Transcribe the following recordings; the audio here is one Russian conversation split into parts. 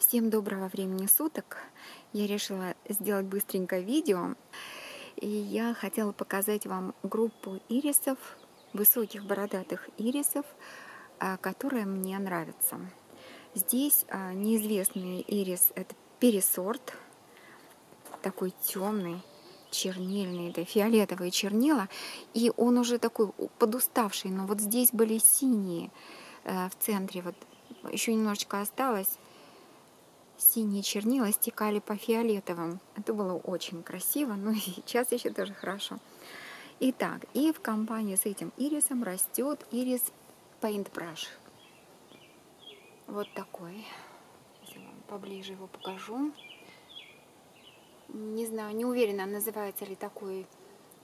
Всем доброго времени суток. Я решила сделать быстренько видео. И я хотела показать вам группу ирисов, высоких бородатых ирисов, а, которая мне нравится. Здесь а, неизвестный ирис, это пересорт, такой темный, чернильный, это фиолетовые чернила, и он уже такой подуставший, но вот здесь были синие э, в центре, вот еще немножечко осталось, синие чернила стекали по фиолетовым. Это было очень красиво, но сейчас еще тоже хорошо. Итак, и в компании с этим ирисом растет ирис Paintbrush. Вот такой. Если вам поближе его покажу. Не знаю, не уверена, называется ли такой,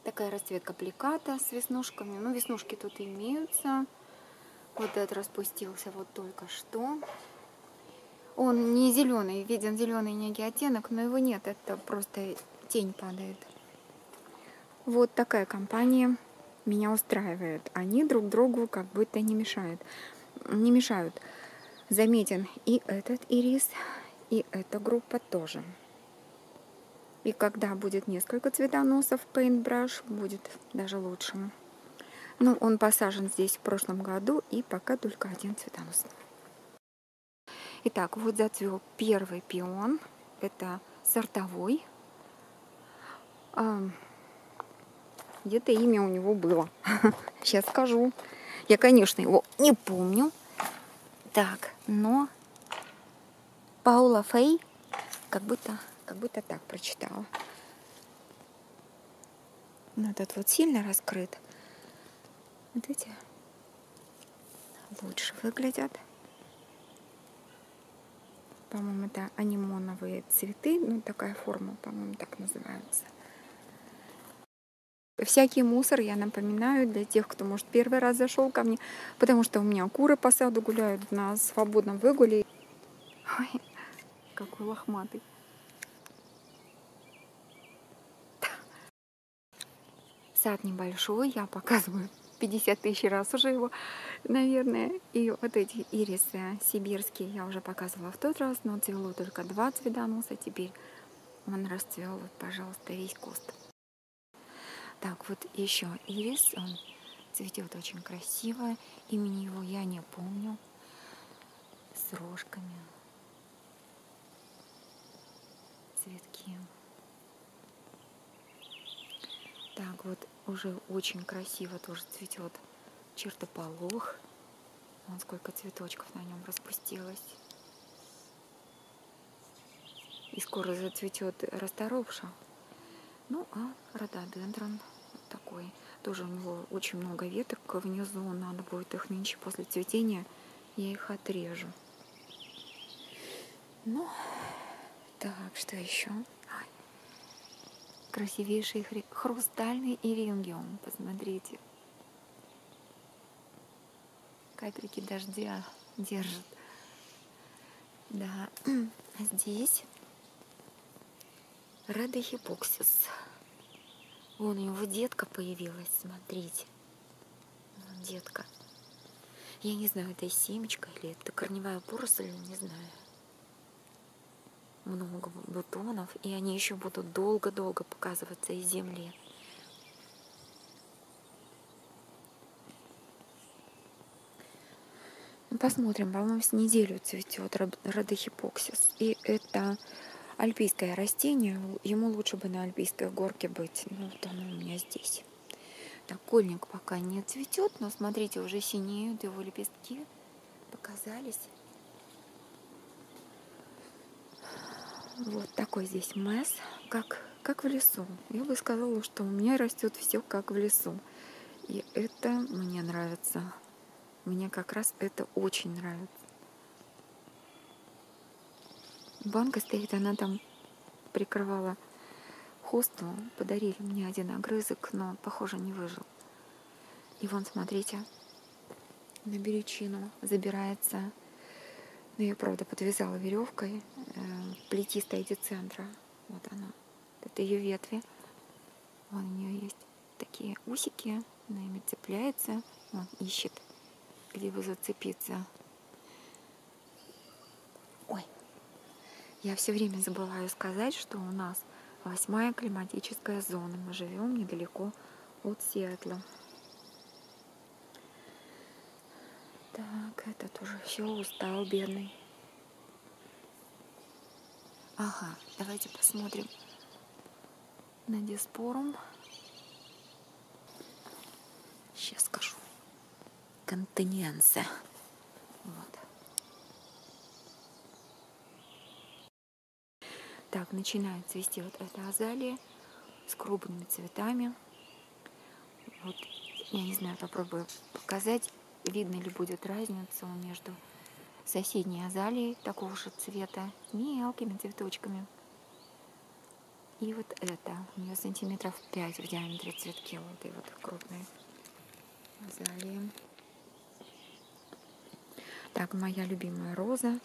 такая расцветка пликата с веснушками. Ну, веснушки тут имеются. Вот этот распустился вот только что. Он не зеленый, виден зеленый некий оттенок, но его нет, это просто тень падает. Вот такая компания меня устраивает. Они друг другу как будто не мешают. Не мешают. Заметен и этот ирис, и эта группа тоже. И когда будет несколько цветоносов Paintbrush, будет даже лучше. Ну, он посажен здесь в прошлом году, и пока только один цветонос. Итак, вот зацвел первый пион. Это сортовой. Где-то имя у него было. Сейчас скажу. Я, конечно, его не помню. Так, но Паула Фей как будто, как будто так прочитала. Но этот вот сильно раскрыт. Вот эти лучше выглядят. По-моему, это анимоновые цветы. Ну, такая форма, по-моему, так называется. Всякий мусор, я напоминаю, для тех, кто, может, первый раз зашел ко мне, потому что у меня куры по саду гуляют на свободном выгуле. Ой, какой лохматый. Сад небольшой, я показываю 50 тысяч раз уже его, наверное. И вот эти ирисы сибирские я уже показывала в тот раз, но цвело только два цветоноса. Теперь он расцвел, вот, пожалуйста, весь куст. Так, вот еще ирис, он цветет очень красиво. Имени его я не помню. С рожками. Цветки. Так, вот уже очень красиво тоже цветет чертополох. Вон сколько цветочков на нем распустилось. И скоро зацветет расторопша. Ну, а рододендрон вот такой. Тоже у него очень много веток внизу. Надо будет их нынче после цветения. Я их отрежу. Ну, так, что еще? Красивейший хрустальный ирингиум. Посмотрите. Капельки дождя держит. Да, здесь Радохипоксис. Вон у него детка появилась, смотрите. Детка. Я не знаю, это семечка или это корневая поросль, не знаю много бутонов, и они еще будут долго-долго показываться из земли. Ну, посмотрим, по-моему, с неделю цветет родохипоксис. И это альпийское растение. Ему лучше бы на альпийской горке быть. Ну, вот оно у меня здесь. Так, кольник пока не цветет, но смотрите, уже синеют его лепестки. Показались. Вот такой здесь мэс, как, как в лесу. Я бы сказала, что у меня растет все как в лесу. И это мне нравится. Мне как раз это очень нравится. Банка стоит, она там прикрывала хосту. Подарили мне один огрызок, но, похоже, не выжил. И вон, смотрите, на беречину забирается ну, я, правда, подвязала веревкой э, плетистой центра. Вот она. Это ее ветви. Вон у нее есть такие усики. Она ими цепляется. Он ищет, где бы зацепиться. Ой. Я все время забываю сказать, что у нас восьмая климатическая зона. Мы живем недалеко от Сиэтла. Так, это тоже все устал, бедный. Ага, давайте посмотрим на диспорум. Сейчас скажу. Континенция. Вот. Так, начинает цвести вот эта азалия с крупными цветами. Вот, я не знаю, попробую показать, видно ли будет разница между соседней азалией такого же цвета, мелкими цветочками. И вот это, у нее сантиметров 5 в диаметре цветки, вот и вот крупные азалии. Так, моя любимая роза,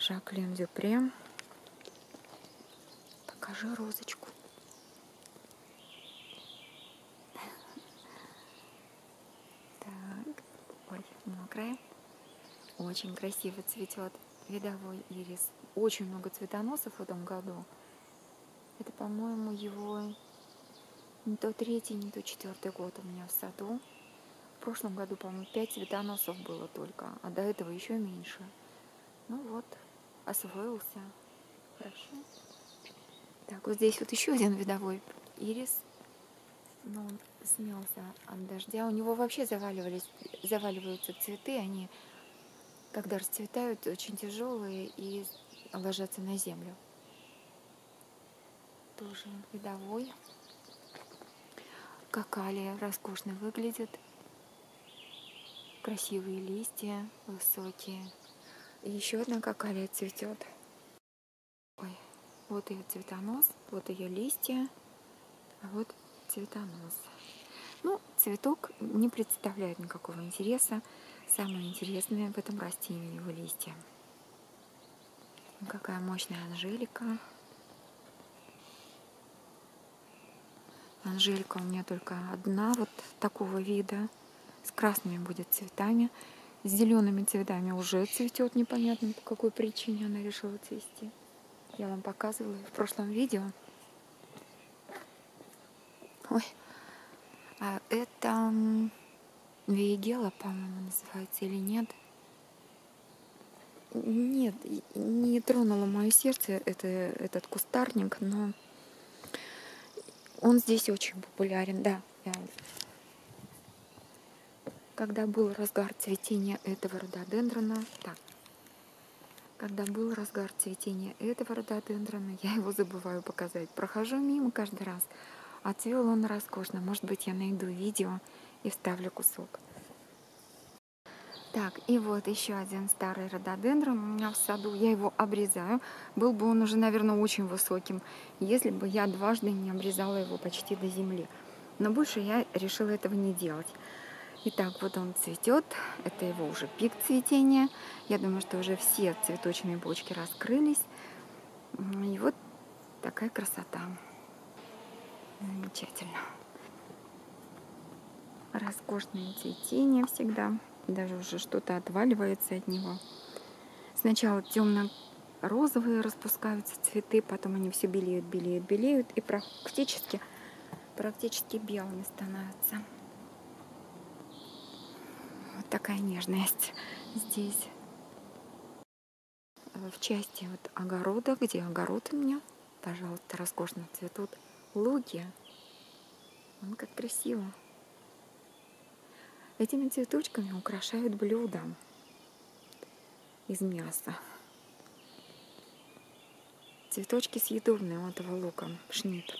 Жаклин Дюпре. Покажи розочку. Так, ой, мокрая. Очень красиво цветет видовой ирис. Очень много цветоносов в этом году. Это, по-моему, его не то третий, не то четвертый год у меня в саду. В прошлом году, по-моему, пять цветоносов было только, а до этого еще меньше. Ну вот, освоился. Хорошо. Так, вот здесь вот еще один видовой ирис. Но он смелся от дождя. У него вообще заваливались, заваливаются цветы. Они, когда расцветают, очень тяжелые и ложатся на землю. Тоже видовой. Какалия роскошно выглядит. Красивые листья, высокие. И еще одна какалия цветет. Вот ее цветонос, вот ее листья, а вот цветонос. Ну, цветок не представляет никакого интереса. Самое интересное в этом растении его листья. Какая мощная анжелика. Анжелика у меня только одна вот такого вида. С красными будет цветами. С зелеными цветами уже цветет непонятно по какой причине она решила цвести. Я вам показывала в прошлом видео. Ой, а это Виегела, по-моему, называется или нет? Нет, не тронуло мое сердце это, этот кустарник, но он здесь очень популярен, да. Когда был разгар цветения этого рододендрона, так, когда был разгар цветения этого рододендрона, я его забываю показать. Прохожу мимо каждый раз. Отцвел он роскошно. Может быть, я найду видео и вставлю кусок. Так, и вот еще один старый рододендрон у меня в саду. Я его обрезаю. Был бы он уже, наверное, очень высоким, если бы я дважды не обрезала его почти до земли. Но больше я решила этого не делать. Итак, вот он цветет. Это его уже пик цветения. Я думаю, что уже все цветочные бочки раскрылись. И вот такая красота. Замечательно. Роскошное цветение всегда. Даже уже что-то отваливается от него. Сначала темно-розовые распускаются цветы, потом они все белеют, белеют, белеют и практически, практически белыми становятся такая нежность здесь. В части вот огорода, где огород у меня, пожалуйста, роскошно цветут луги. Он как красиво. Этими цветочками украшают блюда из мяса. Цветочки съедобные у этого лука, шнит.